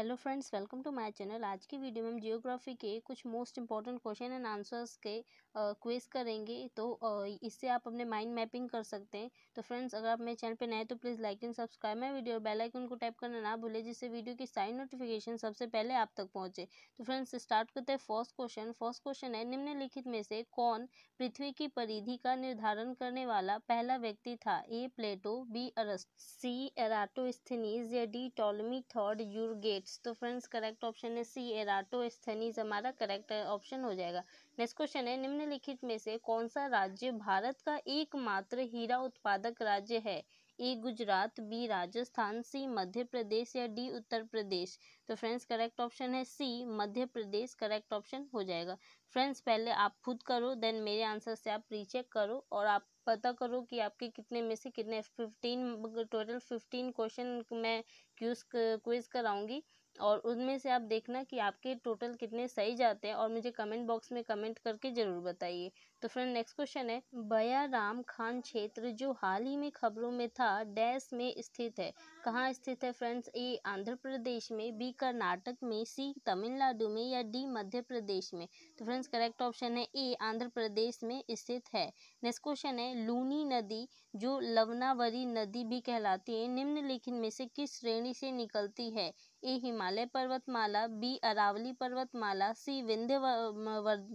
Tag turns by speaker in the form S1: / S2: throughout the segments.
S1: Hello friends welcome to my channel आज की video में हम जियोग्राफी के कुछ most important question and answers के क्विज करेंगे। तो इससे आप अपने माइंड मैपिंग कर सकते हैं। तो फ्रेंड्स अगर आप मेरे चैनल पे नए तो please like and subscribe my video और बेल आइकन को टाइप करना ना भूलें, जिससे वीडियो की साइन नोटिफिकेशन सबसे पहले आप तक पहुँचे। तो फ्रेंड्स स्टार्ट करते हैं फ़र्स्ट क्वेश्चन फ़र्स्ट क्वेश्चन है, निम्नलिखित में से कौन पृथ्वी की परिधि का निर्धारण करने वाला पहला व्यक्ति था? ए प्लेटो बी अरस्ट सी एराटोस्थनीज या डी टॉलमी थर्ड यूरगेट गेट्स तो फ्रेंड्स करेक्ट ऑप्शन है सी एराटोस्थनीज हमारा करेक्ट ऑप्शन हो जाएगा। नेक्स्ट क्वेश्चन है, निम्नलिखित में से कौन सा राज्य भारत का एकमात्र हीरा उत्पादक राज्य है? A Gujarat B Rajasthan C Madhya Pradesh या डी उत्तर प्रदेश? तो फ्रेंड्स करेक्ट ऑप्शन है सी मध्य प्रदेश करेक्ट ऑप्शन हो जाएगा। फ्रेंड्स पहले आप खुद करो देन मेरे आंसर से आप रीचेक करो और आप पता करो कि आपके कितने में से कितने फिफ्टीन टोटल फिफ्टीन क्वेश्चन मैं क्यूज क्विज कराऊँगी। और उनमें से आप देखना कि आपके टोटल कितने सही जाते हैं और मुझे कमेंट बॉक्स में कमेंट करके ज़रूर बताइए। तो फ्रेंड, नेक्स्ट क्वेश्चन है, बयाराम खान क्षेत्र जो हाल ही में खबरों में था, डैश में स्थित है। कहाँ स्थित है फ्रेंड्स? ए, आंध्र प्रदेश में, बी, कर्नाटक में, सी, तमिलनाडु में या डी, मध्य प्रदेश में? तो फ्रेंड्स, करेक्ट ऑप्शन है ए, आंध्र प्रदेश में स्थित है। नेक्स्ट क्वेश्चन है, लूनी नदी जो लवनावरी नदी भी कहलाती है, निम्नलिखित में से किस श्रेणी से निकलती है? ए हिमालय पर्वतमाला बी अरावली पर्वतमाला सी विंध्य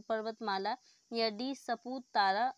S1: पर्वतमाला या डी सपूत तारा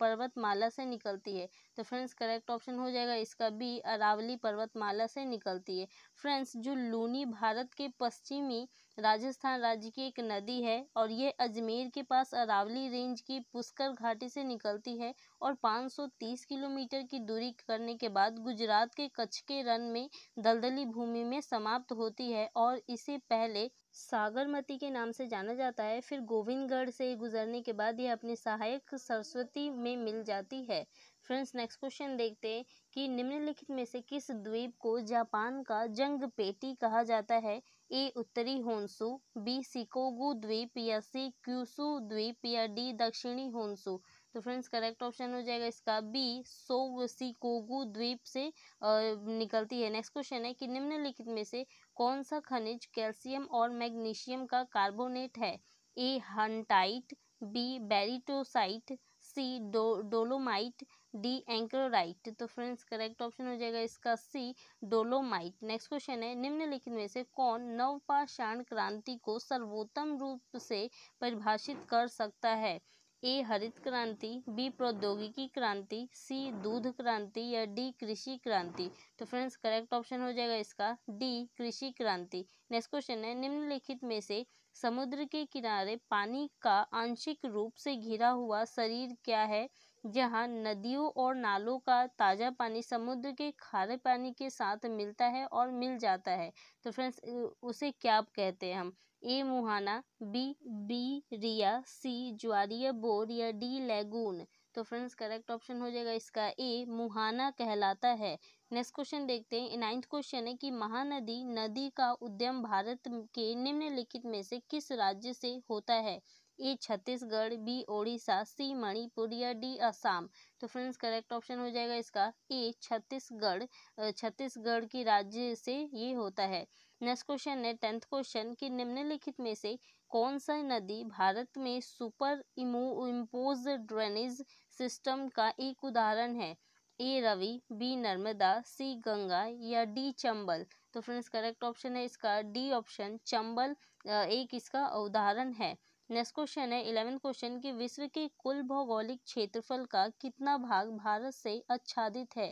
S1: पर्वतमाला से निकलती है तो फ्रेंड्स करेक्ट ऑप्शन हो जाएगा, इसका बी अरावली पर्वतमाला से निकलती है। फ्रेंड्स जो लूनी भारत के पश्चिमी राजस्थान राज्य की एक नदी है, और ये अजमेर के पास अरावली रेंज की पुष्कर घाटी से निकलती है, और 530 किलोमीटर की दूरी करने के बाद गुजरात के कच्छ के रन में दलदली भूमि में समाप्त होती है, और इसे पहले सागरमती के नाम से जाना जाता है। फिर गोविंदगढ़ से गुजरने के बाद यह अपनी सहायक सरस्वती में मिल जाती है। फ्रेंड्स नेक्स्ट क्वेश्चन देखते हैं कि निम्नलिखित में से किस द्वीप को जापान का जंग पेटी कहा जाता है? ए उत्तरी होन्सू बी सिकोगु द्वीप, या सी क्यूसू द्वीप, या डी दक्षिणी होन्सू। तो फ्रेंड्स करेक्ट ऑप्शन हो जाएगा इसका बी सो सिकोगु द्वीप से निकलती है। नेक्स्ट क्वेश्चन है कि निम्नलिखित में से कौन सा खनिज कैल्शियम और मैग्नीशियम का कार्बोनेट है? ए, हंटाइट, बी, बेरिटोसाइट, सी, डो, डोलोमाइट, डी एंक्रोराइट तो फ्रेंड्स करेक्ट ऑप्शन हो जाएगा इसका सी, डोलोमाइट। नेक्स्ट क्वेश्चन है, निम्नलिखित में से कौन नवपाषाण क्रांति को सर्वोत्तम रूप से परिभाषित कर सकता है? ए, हरित क्रांति, बी, प्रौद्योगिकी क्रांति, सी, दूध क्रांति या डी, कृषि क्रांति। तो फ्रेंड्स करेक्ट ऑप्शन हो जाएगा इसका, डी, कृषि क्रांति। नेक्स्ट क्वेश्चन है, निम्नलिखित में से समुद्र के किनारे पानी का आंशिक रूप से घिरा हुआ शरीर क्या है? जहाँ नदियों और नालों का ताज़ा पानी समुद्र के खारे पानी के साथ मिलता है और मिल जाता है। तो फ्रेंड्स उसे क्या कहते हैं हम? ए मुहाना, बी बी रिया सी ज्वारिया, बोर या डी लेगून। तो फ्रेंड्स करेक्ट ऑप्शन हो जाएगा इसका ए, मुहाना कहलाता है। नेक्स्ट क्वेश्चन देखते हैं। नाइन्थ क्वेश्चन है कि महानदी, नदी का उद्यम भारत के निम्नलिखित में से किस राज्य से होता है? A Chhattisgarh, B Odisha, C Manipur या डी असम। तो फ्रेंड्स करेक्ट ऑप्शन हो जाएगा इसका। ए छत्तीसगढ़ छत्तीसगढ़ की राज्य से ये होता है। नेक्स्ट क्वेश्चन है टेंथ क्वेश्चन कि निम्नलिखित में से कौन सा नदी भारत में सुपर इमो इम्पोज ड्रेनेज सिस्टम का एक उदाहरण है? A Ravi, B Narmada, C Ganga या डी चंबल? तो फ्रेंड्स करेक्ट ऑप्शन है इसका। डी ऑप्शन चंबल एक इसका उदाहरण है। नेक्स्ट क्वेश्चन है, इलेवेंथ क्वेश्चन कि विश्व के कुल भौगोलिक क्षेत्रफल का कितना भाग भारत से आच्छादित है?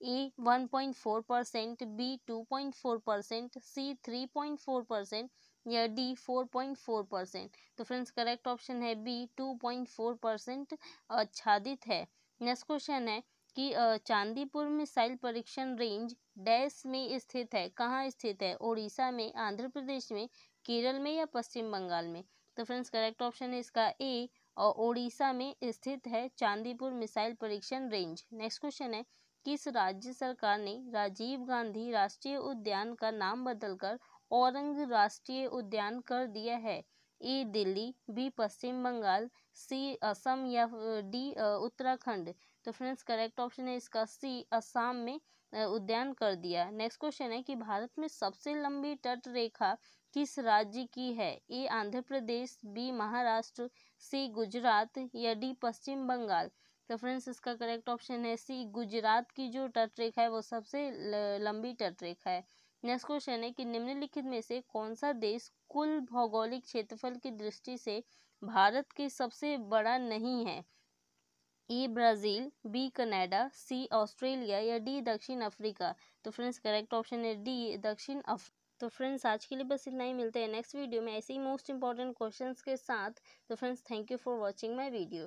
S1: A one point four percent, B two point four percent, C three point four percent या D four point four percent? तो फ्रेंड्स, करेक्ट ऑप्शन है B, two point four percent आच्छादित है। नेक्स्ट क्वेश्चन है कि चांदीपुर मिसाइल परीक्षण range dash में स्थित है, कहाँ स्थित है? उड़ीसा में, आंध्र प्रदेश में, केरल में या पश्चिम बंगाल में? तो फ्रेंड्स करेक्ट ऑप्शन है इसका ए और उड़ीसा में स्थित है चांदीपुर मिसाइल परीक्षण रेंज नेक्स्ट क्वेश्चन है, किस राज्य सरकार ने राजीव गांधी राष्ट्रीय उद्यान का नाम बदलकर औरंग राष्ट्रीय उद्यान कर दिया है? A Delhi B Paschim Bangal C Assam या डी उत्तराखंड? तो फ्रेंड्स करेक्ट ऑप्शन है इसका सी असम में उद्यान कर दिया. नेक्स्ट क्वेश्चन है कि भारत में सबसे लंबी तट रेखा किस राज्य की है? A, Andhra Pradesh, B, Maharashtra, C, Gujarat या डी, पश्चिम बंगाल? तो फ्रेंड्स, इसका करेक्ट ऑप्शन है सी, गुजरात की जो तट रेखा है वो सबसे लंबी तट रेखा है। नेक्स्ट क्वेश्चन है कि निम्नलिखित में से कौन सा देश कुल भौगोलिक क्षेत्रफल की दृष्टि से भारत के सबसे बड़ा नहीं है? E Brazil, B, Canada, C, Australia या डी, दक्षिण अफ्रीका? तो फ्रेंड्स करेक्ट ऑप्शन है डी, दक्षिण अफ्रीका तो फ्रेंड्स आज के लिए बस इतना ही, मिलते हैं नेक्स्ट वीडियो में ऐसे ही मोस्ट इंपॉर्टेंट क्वेश्चंस के साथ। तो friends thank you for watching my video